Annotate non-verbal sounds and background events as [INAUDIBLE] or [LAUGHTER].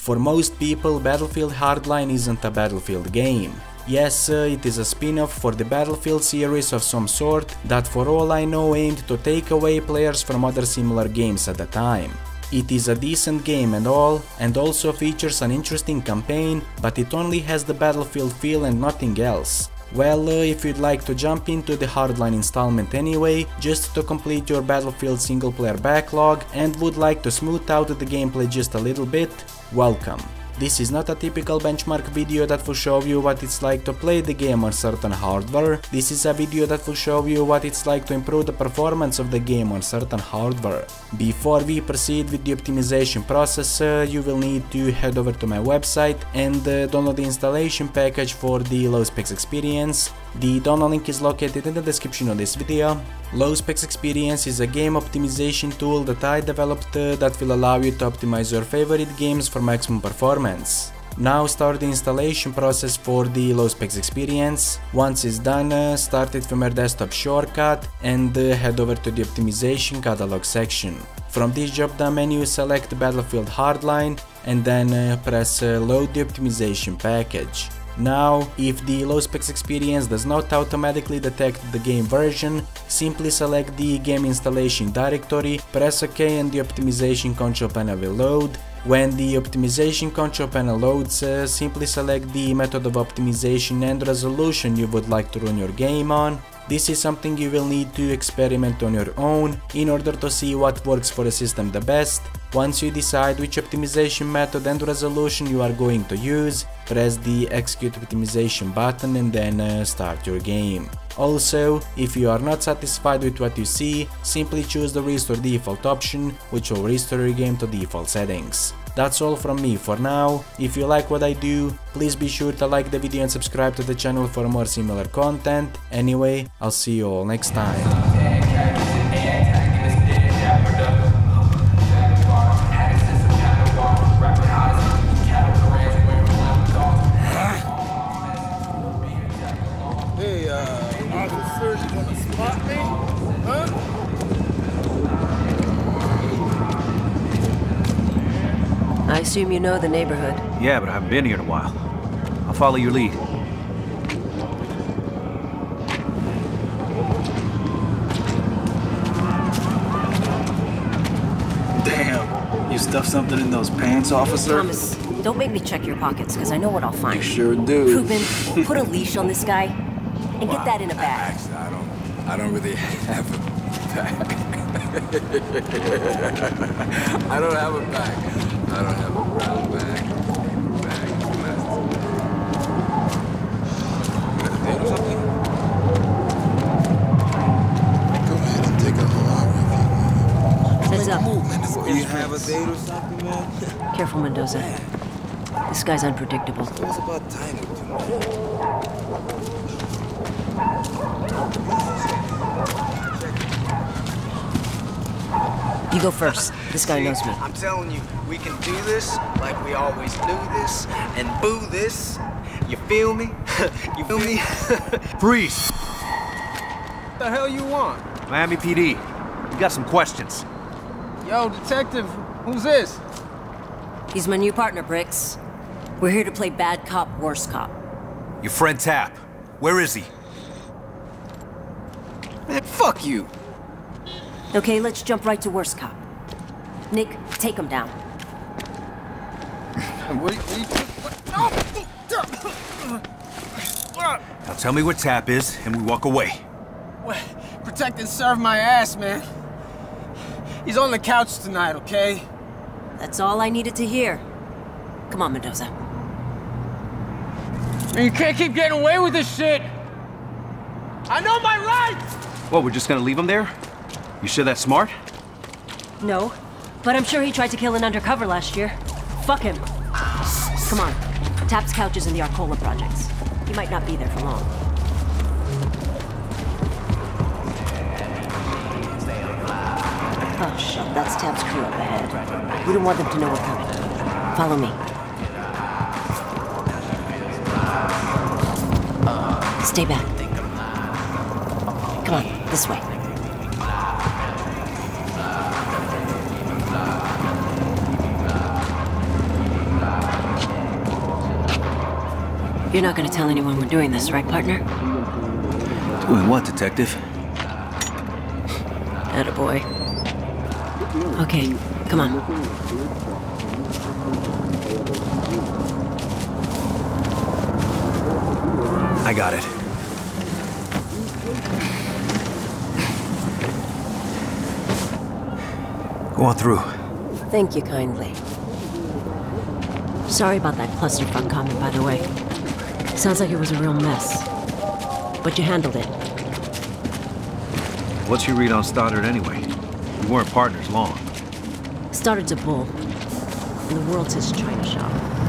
For most people, Battlefield Hardline isn't a Battlefield game. Yes, uh, it is a spin-off for the Battlefield series of some sort that for all I know aimed to take away players from other similar games at the time. It is a decent game and all, and also features an interesting campaign, but it only has the Battlefield feel and nothing else. Well, uh, if you'd like to jump into the Hardline installment anyway, just to complete your Battlefield single player backlog and would like to smooth out the gameplay just a little bit, welcome. This is not a typical benchmark video that will show you what it's like to play the game on certain hardware, this is a video that will show you what it's like to improve the performance of the game on certain hardware. Before we proceed with the optimization process, uh, you will need to head over to my website and uh, download the installation package for the low specs experience. The download link is located in the description of this video. Low Specs Experience is a game optimization tool that I developed uh, that will allow you to optimize your favorite games for maximum performance. Now start the installation process for the Low Specs Experience. Once it's done, uh, start it from your desktop shortcut and uh, head over to the optimization catalog section. From this drop down menu select Battlefield Hardline and then uh, press load the optimization package. Now, if the low specs experience does not automatically detect the game version, simply select the game installation directory, press OK and the optimization control panel will load. When the optimization control panel loads, uh, simply select the method of optimization and resolution you would like to run your game on. This is something you will need to experiment on your own in order to see what works for the system the best. Once you decide which optimization method and resolution you are going to use, press the execute optimization button and then uh, start your game. Also, if you are not satisfied with what you see, simply choose the restore default option, which will restore your game to default settings. That's all from me for now, if you like what I do, please be sure to like the video and subscribe to the channel for more similar content. Anyway, I'll see you all next time. Officer, you wanna spot me? Huh? I assume you know the neighborhood. Yeah, but I haven't been here in a while. I'll follow your lead. Damn. You stuffed something in those pants, officer? Thomas, don't make me check your pockets, because I know what I'll find. You sure do. Ruben, put a leash on this guy and get that in a bag. Actually, I don't, I don't really have a bag. [LAUGHS] I don't have a bag. I don't have a brown bag. Bag, plastic. Potato something? Go ahead and take a hard Heads up. Do you have a date or something, man? Careful, Mendoza. This guy's unpredictable. It was about time we do that. You go first. This guy knows me. I'm telling you, we can do this like we always do this and boo this. You feel me? [LAUGHS] you feel me? [LAUGHS] Freeze! what the hell you want? Miami PD. We got some questions. Yo, detective, who's this? He's my new partner, Bricks. We're here to play bad cop, worse cop. Your friend Tap. Where is he? Man, fuck you. Okay, let's jump right to worst cop. Nick, take him down. [LAUGHS] What, what, what, Now tell me where Tap is, and we walk away. no! Protect and serve my ass, man. He's on the couch tonight, okay? That's all I needed to hear. Come on, Mendoza. Man, you can't keep getting away with this shit. I know my rights! What, we're just gonna leave him there? You sure that's smart? No, but I'm sure he tried to kill an undercover last year. Fuck him. Come on. Tap's couch is in the Arcola projects. He might not be there for long. Oh, shit. That's Tap's crew up ahead. We don't want them to know we're coming. Follow me. Stay back. Come on, this way. You're not gonna tell anyone we're doing this, right, partner? Doing what, detective? Attaboy. Okay, come on. I got it. Go on through. Thank you kindly. Sorry about that clusterfuck comment, by the way. Sounds like it was a real mess. But you handled it. What's your read on Stoddard anyway? We weren't partners long. Stoddard's a bull. And the world's his china shop.